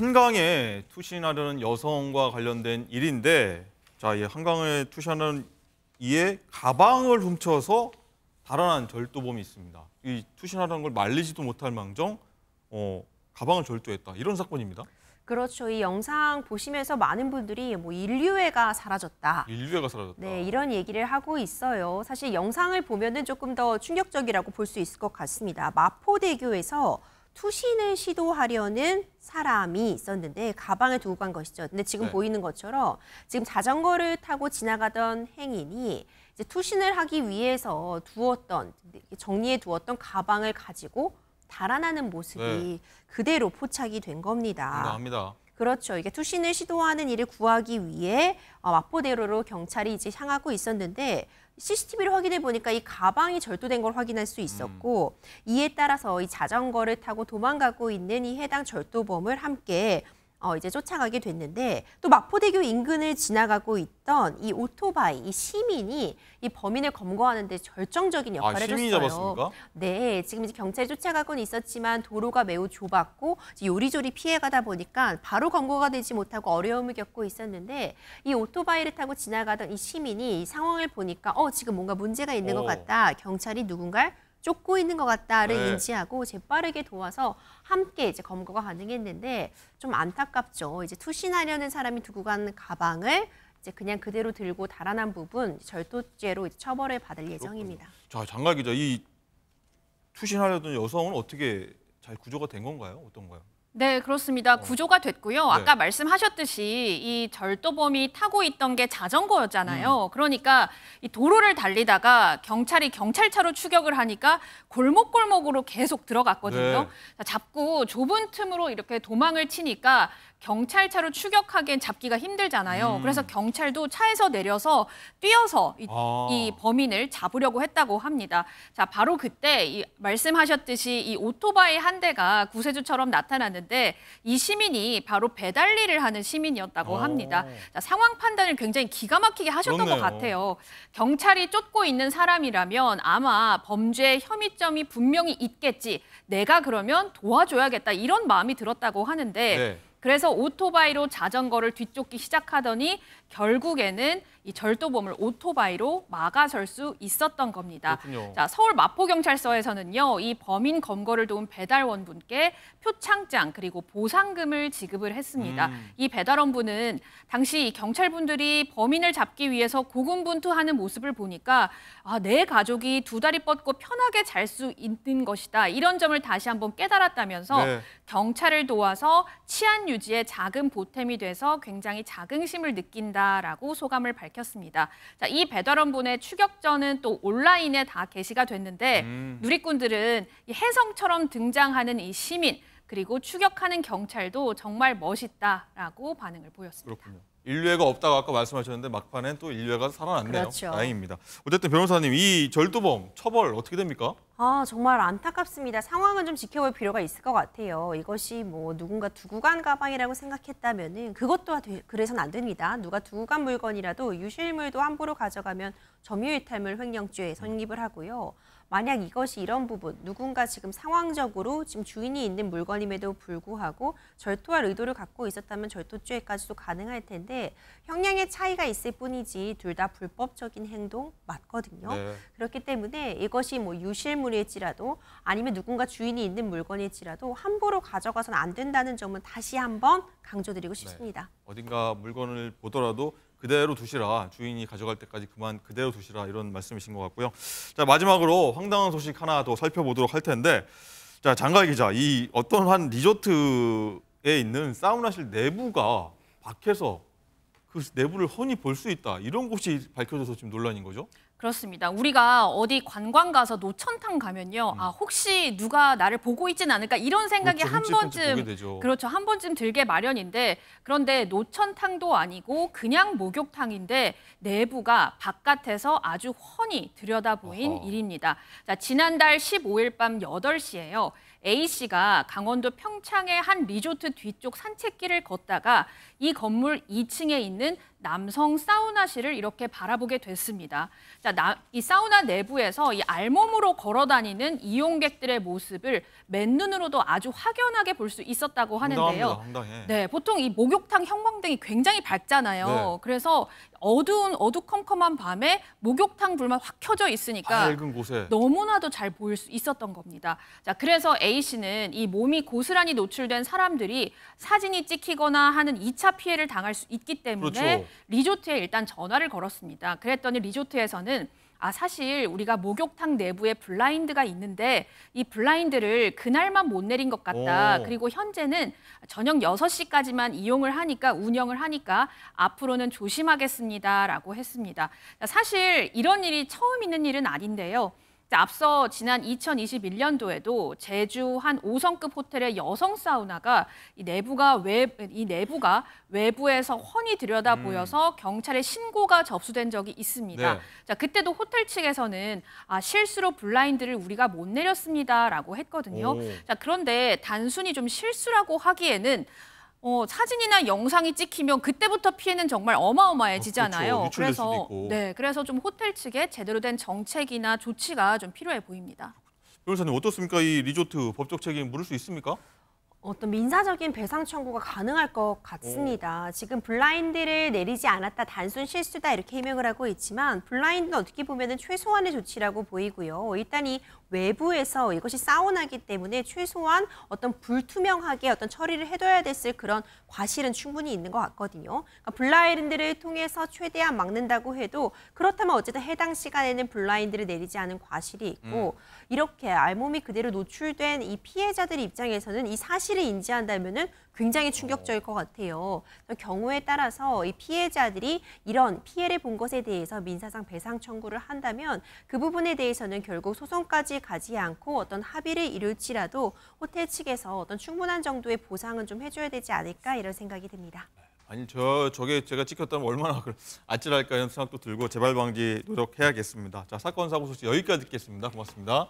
한강에 투신하려는 여성과 관련된 일인데 자, 이 한강에 투신하는 이에 가방을 훔쳐서 달아난 절도범이 있습니다. 이 투신하려는 걸 말리지도 못할 망정 어, 가방을 절도했다. 이런 사건입니다. 그렇죠. 이 영상 보시면서 많은 분들이 뭐 인류애가 사라졌다. 인류애가 사라졌다. 네, 이런 얘기를 하고 있어요. 사실 영상을 보면은 조금 더 충격적이라고 볼 수 있을 것 같습니다. 마포대교에서 투신을 시도하려는 사람이 있었는데 가방을 두고 간 것이죠. 근데 지금 네. 보이는 것처럼 지금 자전거를 타고 지나가던 행인이 이제 투신을 하기 위해서 두었던 정리해 두었던 가방을 가지고 달아나는 모습이 네. 그대로 포착이 된 겁니다. 황당합니다. 그렇죠. 이게 투신을 시도하는 일을 구하기 위해 어, 마포대로로 경찰이 이제 향하고 있었는데 CCTV를 확인해 보니까 이 가방이 절도된 걸 확인할 수 있었고 이에 따라서 이 자전거를 타고 도망가고 있는 이 해당 절도범을 함께 어, 이제 쫓아가게 됐는데 또 마포대교 인근을 지나가고 있던 이 오토바이 이 시민이 이 범인을 검거하는 데 절정적인 역할을 아, 시민이 해줬어요. 잡았습니까? 네, 지금 이제 경찰이 쫓아가고는 있었지만 도로가 매우 좁았고 요리조리 피해가다 보니까 바로 검거가 되지 못하고 어려움을 겪고 있었는데 이 오토바이를 타고 지나가던 이 시민이 이 상황을 보니까 어 지금 뭔가 문제가 있는 것 오. 같다. 경찰이 누군가를 쫓고 있는 것 같다를 네. 인지하고 재빠르게 도와서 함께 이제 검거가 가능했는데 좀 안타깝죠. 이제 투신하려는 사람이 두고 간 가방을 이제 그냥 그대로 들고 달아난 부분 절도죄로 처벌을 받을 예정입니다. 자, 장갈 기자, 이 투신하려던 여성은 어떻게 잘 구조가 된 건가요? 어떤가요? 네, 그렇습니다. 구조가 됐고요. 네. 아까 말씀하셨듯이 이 절도범이 타고 있던 게 자전거였잖아요. 그러니까 이 도로를 달리다가 경찰이 경찰차로 추격을 하니까 골목골목으로 계속 들어갔거든요. 네. 자, 잡고 좁은 틈으로 이렇게 도망을 치니까 경찰차로 추격하기엔 잡기가 힘들잖아요. 음. 그래서 경찰도 차에서 내려서 뛰어서 이, 아. 이 범인을 잡으려고 했다고 합니다. 자, 바로 그때 이 말씀하셨듯이 이 오토바이 한 대가 구세주처럼 나타났는데 이 시민이 바로 배달 일을 하는 시민이었다고 오. 합니다. 자, 상황 판단을 굉장히 기가 막히게 하셨던 그렇네요. 것 같아요. 경찰이 쫓고 있는 사람이라면 아마 범죄 혐의점이 분명히 있겠지. 내가 그러면 도와줘야겠다. 이런 마음이 들었다고 하는데 네. 그래서 오토바이로 자전거를 뒤쫓기 시작하더니 결국에는 이 절도범을 오토바이로 막아설 수 있었던 겁니다. 그렇군요. 자, 서울 마포경찰서에서는요, 이 범인 검거를 도운 배달원분께 표창장 그리고 보상금을 지급을 했습니다. 음. 이 배달원분은 당시 이 경찰분들이 범인을 잡기 위해서 고군분투하는 모습을 보니까 아, 내 가족이 두 다리 뻗고 편하게 잘 수 있는 것이다. 이런 점을 다시 한번 깨달았다면서 네. 경찰을 도와서 치안 유지에 작은 보탬이 돼서 굉장히 자긍심을 느낀다라고 소감을 밝혔습니다. 자, 이 배달원분의 추격전은 또 온라인에 다 게시가 됐는데 음. 누리꾼들은 이 혜성처럼 등장하는 이 시민 그리고 추격하는 경찰도 정말 멋있다라고 반응을 보였습니다. 그렇군요. 인류애가 없다고 아까 말씀하셨는데 막판엔 또 인류애가 살아났네요. 그렇죠. 다행입니다. 어쨌든 변호사님 이 절도범 처벌 어떻게 됩니까? 아, 정말 안타깝습니다. 상황은 좀 지켜볼 필요가 있을 것 같아요. 이것이 뭐 누군가 두고 간 가방이라고 생각했다면은 그것도 되- 그래서는 안 됩니다. 누가 두고 간 물건이라도 유실물도 함부로 가져가면 점유이탈물 횡령죄에 성립을 하고요. 만약 이것이 이런 부분, 누군가 지금 상황적으로 지금 주인이 있는 물건임에도 불구하고 절도할 의도를 갖고 있었다면 절도죄까지도 가능할 텐데 형량의 차이가 있을 뿐이지 둘 다 불법적인 행동 맞거든요. 네. 그렇기 때문에 이것이 뭐 유실물 일지라도 아니면 누군가 주인이 있는 물건일지라도 함부로 가져가서는 안 된다는 점은 다시 한번 강조드리고 싶습니다. 어딘가 물건을 보더라도 그대로 두시라 주인이 가져갈 때까지 그만 그대로 두시라 이런 말씀이신 것 같고요. 자 마지막으로 황당한 소식 하나 더 살펴보도록 할 텐데 자 장가희 기자 이 어떤 한 리조트에 있는 사우나실 내부가 밖에서 그 내부를 훤히 볼 수 있다 이런 곳이 밝혀져서 지금 논란인 거죠? 그렇습니다. 우리가 어디 관광 가서 노천탕 가면요. 아, 혹시 누가 나를 보고 있진 않을까 이런 생각이 그렇죠. 한 번쯤. 그렇죠. 한 번쯤 들게 마련인데 그런데 노천탕도 아니고 그냥 목욕탕인데 내부가 바깥에서 아주 훤히 들여다보인 어허. 일입니다. 자, 지난달 15일 밤 8시에요. A 씨가 강원도 평창의 한 리조트 뒤쪽 산책길을 걷다가 이 건물 2층에 있는 남성 사우나실을 이렇게 바라보게 됐습니다. 자, 나, 이 사우나 내부에서 이 알몸으로 걸어 다니는 이용객들의 모습을 맨눈으로도 아주 확연하게 볼 수 있었다고 하는데요. 황당합니다. 네, 보통 이 목욕탕 형광등이 굉장히 밝잖아요. 네. 그래서 어두운 어두컴컴한 밤에 목욕탕 불만 확 켜져 있으니까 너무나도 잘 보일 수 있었던 겁니다. 자, 그래서 A 씨는 이 몸이 고스란히 노출된 사람들이 사진이 찍히거나 하는 2차 피해를 당할 수 있기 때문에 그렇죠. 리조트에 일단 전화를 걸었습니다. 그랬더니 리조트에서는 아, 사실 우리가 목욕탕 내부에 블라인드가 있는데 이 블라인드를 그날만 못 내린 것 같다. 오. 그리고 현재는 저녁 6시까지만 이용을 하니까 운영을 하니까 앞으로는 조심하겠습니다라고 했습니다. 자, 사실 이런 일이 처음 있는 일은 아닌데요. 자, 앞서 지난 2021년도에도 제주 한 5성급 호텔의 여성 사우나가 이 내부가 외, 이 내부가 외부에서 훤히 들여다 보여서 경찰에 신고가 접수된 적이 있습니다. 네. 자, 그때도 호텔 측에서는 아, 실수로 블라인드를 우리가 못 내렸습니다라고 했거든요. 오. 자, 그런데 단순히 좀 실수라고 하기에는 어, 사진이나 영상이 찍히면 그때부터 피해는 정말 어마어마해지잖아요. 어, 그렇죠. 그래서. 네, 그래서 좀 호텔 측에 제대로 된 정책이나 조치가 좀 필요해 보입니다. 변호사님 어떻습니까? 이 리조트 법적 책임 물을 수 있습니까? 어떤 민사적인 배상 청구가 가능할 것 같습니다. 지금 블라인드를 내리지 않았다 단순 실수다 이렇게 해명을 하고 있지만 블라인드는 어떻게 보면은 최소한의 조치라고 보이고요. 일단 이 외부에서 이것이 사우나기 때문에 최소한 어떤 불투명하게 어떤 처리를 해둬야 됐을 그런 과실은 충분히 있는 것 같거든요. 그러니까 블라인드를 통해서 최대한 막는다고 해도 그렇다면 어쨌든 해당 시간에는 블라인드를 내리지 않은 과실이 있고 이렇게 알몸이 그대로 노출된 이 피해자들 입장에서는 이 사실 을 인지한다면은 굉장히 충격적일 것 같아요. 경우에 따라서 이 피해자들이 이런 피해를 본 것에 대해서 민사상 배상 청구를 한다면 그 부분에 대해서는 결국 소송까지 가지 않고 어떤 합의를 이룰지라도 호텔 측에서 어떤 충분한 정도의 보상은 좀 해줘야 되지 않을까 이런 생각이 듭니다. 아니 저 저게 제가 찍혔다면 얼마나 그 아찔할까 이런 생각도 들고 재발 방지 노력해야겠습니다. 자 사건 사고 소식 여기까지 듣겠습니다. 고맙습니다.